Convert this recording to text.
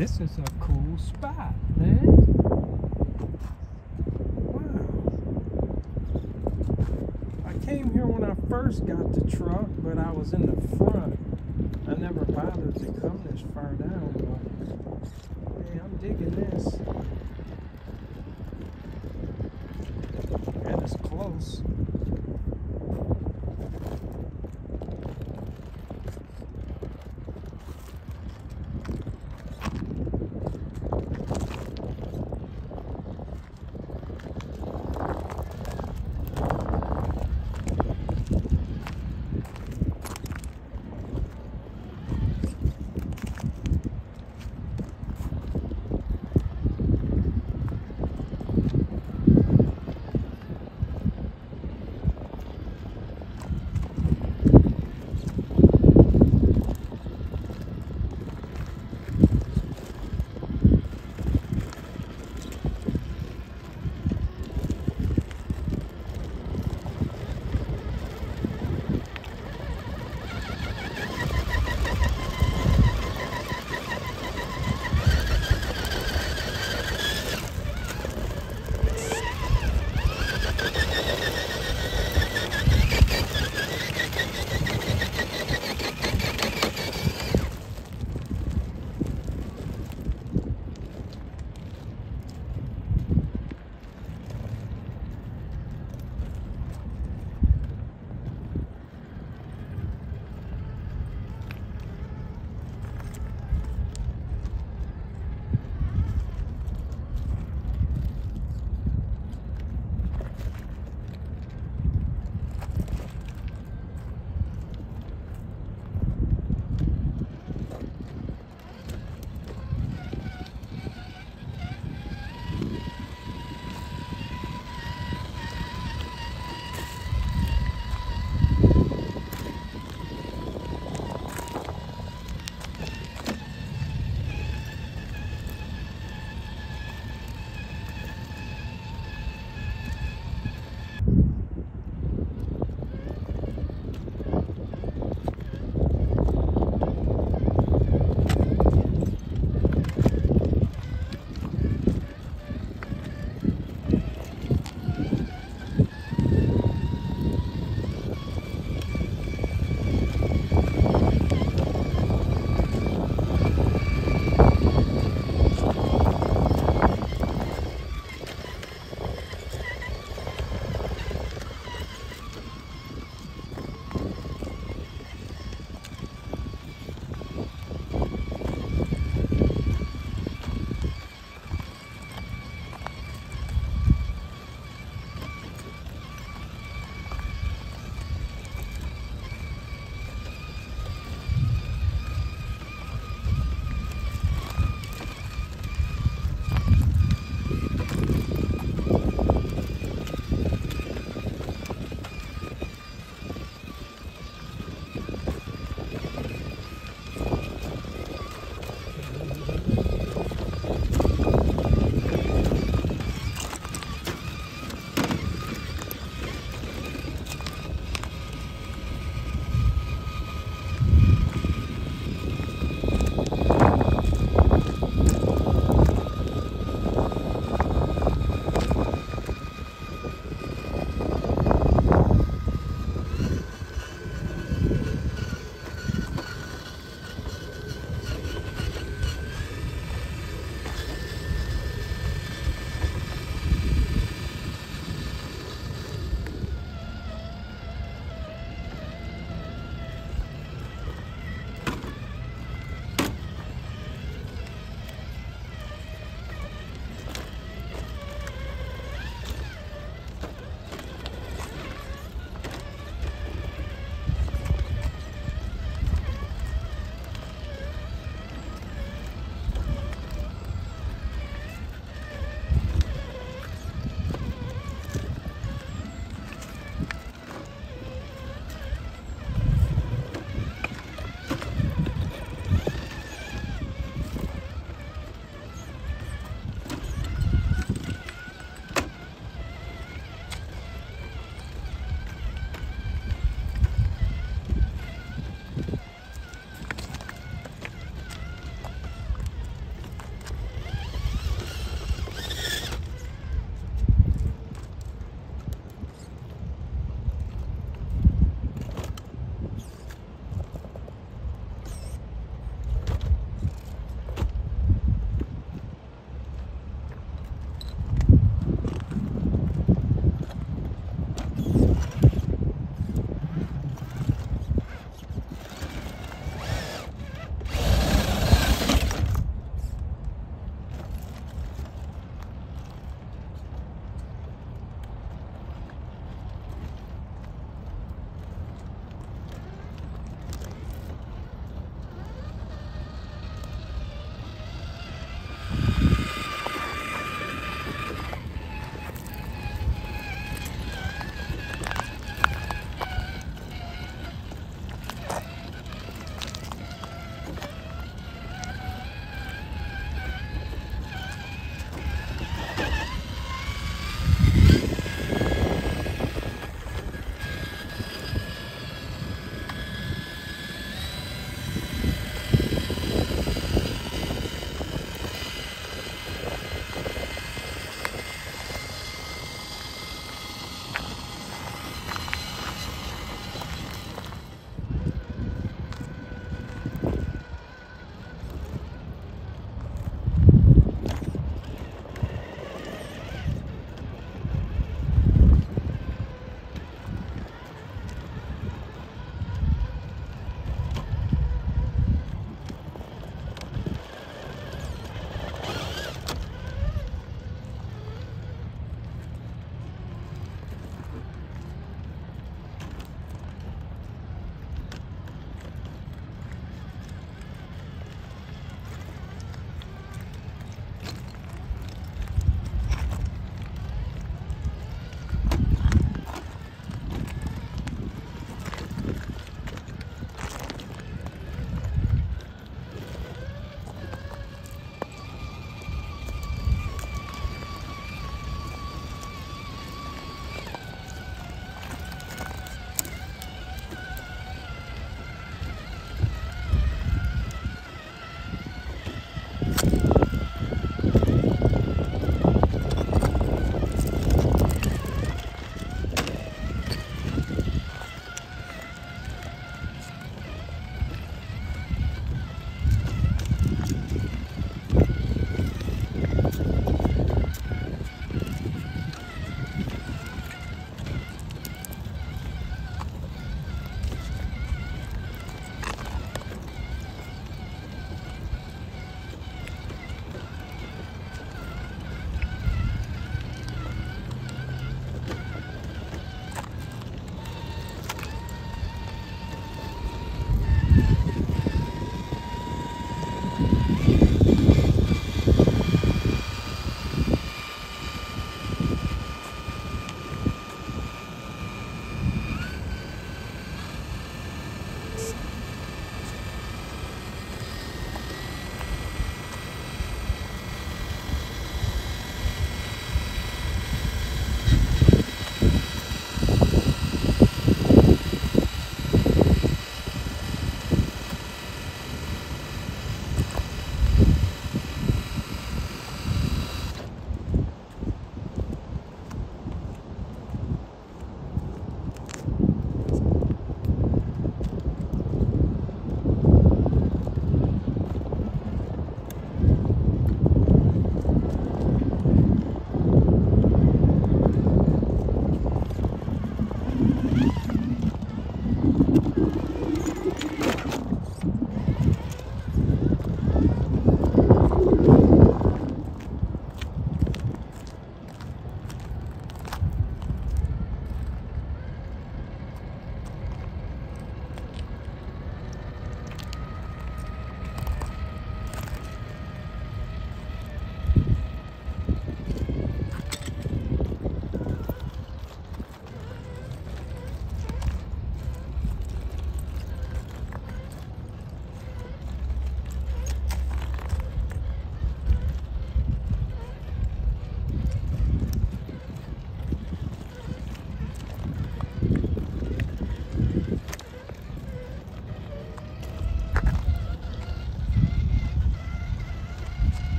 This is a cool spot, man. Wow. I came here when I first got the truck, but I was in the front. I never bothered to come this far down, but hey, I'm digging this. And it's close.